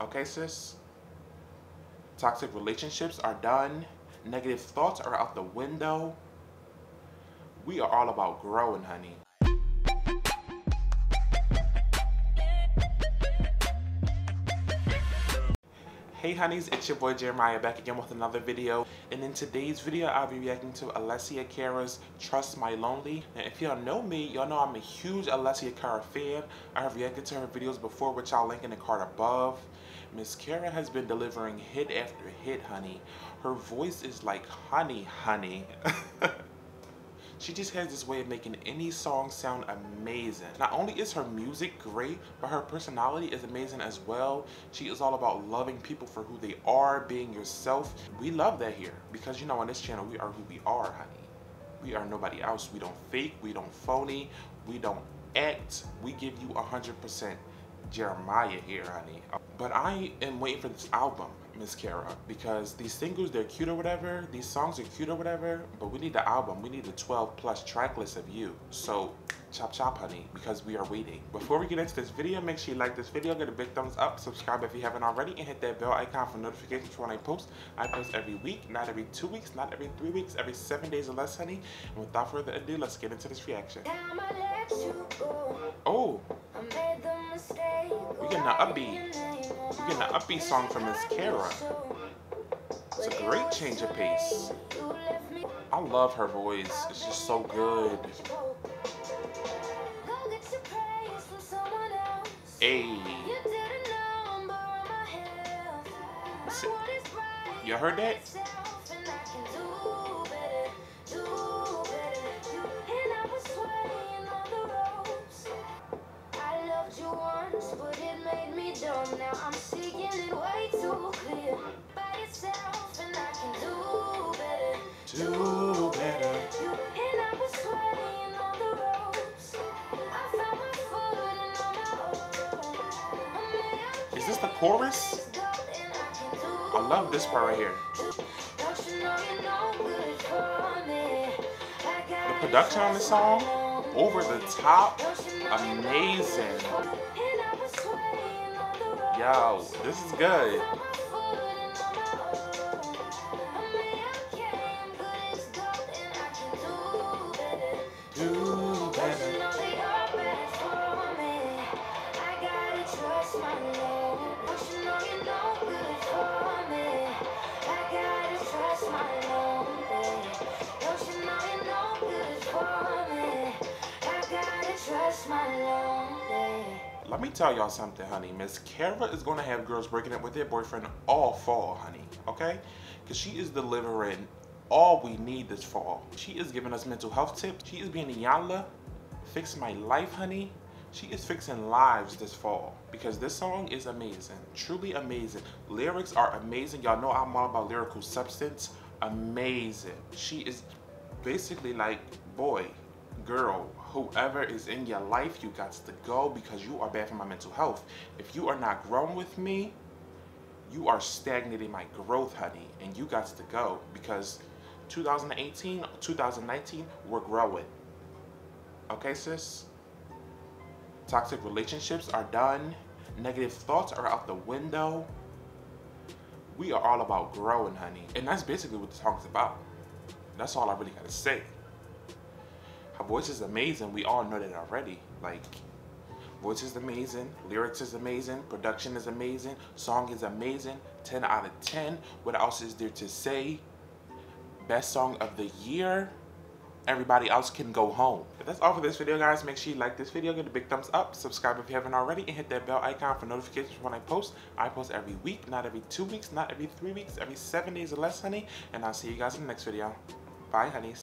Okay, sis? Toxic relationships are done. Negative thoughts are out the window. We are all about growing, honey. Hey honeys, it's your boy Jeremiah back again with another video. And in today's video, I'll be reacting to Alessia Cara's Trust My Lonely. And if y'all know me, y'all know I'm a huge Alessia Cara fan. I have reacted to her videos before, which I'll link in the card above. Miss Cara has been delivering hit after hit, honey. Her voice is like honey, honey. She just has this way of making any song sound amazing. Not only is her music great, but her personality is amazing as well. She is all about loving people for who they are, being yourself. We love that here because you know on this channel we are who we are, honey. We are nobody else. We don't fake, we don't phony, we don't act. We give you 100% Jeremiah here, honey. But I am waiting for this album. Miss Cara because these singles they're cute or whatever. These songs are cute or whatever but we need the album. We need the 12 plus track list of you. So chop chop honey because we are waiting. Before we get into this video make sure you like this video get a big thumbs up subscribe if you haven't already and hit that bell icon for notifications for when I post. I post every week not every two weeks not every three weeks every seven days or less honey. And without further ado let's get into this reaction. Oh we getting an upbeat we're getting an upbeat song from Miss Cara. It's a great change of pace. I love her voice. It's just so good. Hey. You heard that? Now I'm seeing it way too clear by yourself, and I can do better. Do better. And I was swaying on the ropes. I found my foot and on my own. Is this the chorus? I love this part right here. The production on this song, over the top, amazing. Yo, this is good. Trust my lonely let me tell y'all something, honey. Miss Cara is going to have girls breaking up with their boyfriend all fall, honey. Okay? Because she is delivering all we need this fall. She is giving us mental health tips. She is being Iyanla. Fix my life, honey. She is fixing lives this fall because this song is amazing, truly amazing. Lyrics are amazing. Y'all know I'm all about lyrical substance. Amazing. She is basically like, boy, girl, whoever is in your life, you got to go because you are bad for my mental health. If you are not growing with me, you are stagnating my growth, honey, and you got to go because 2018, 2019, we're growing. Okay, sis? Toxic relationships are done. Negative thoughts are out the window. We are all about growing, honey. And that's basically what the song's about. That's all I really gotta say. Her voice is amazing. We all know that already. Like, voice is amazing, lyrics is amazing, production is amazing, song is amazing, 10 out of 10. What else is there to say? Best song of the year. Everybody else can go home. But that's all for this video, guys. Make sure you like this video, give it a big thumbs up, subscribe if you haven't already, and hit that bell icon for notifications when I post. I post every week, not every two weeks, not every three weeks, every seven days or less, honey. And I'll see you guys in the next video. Bye, honeys.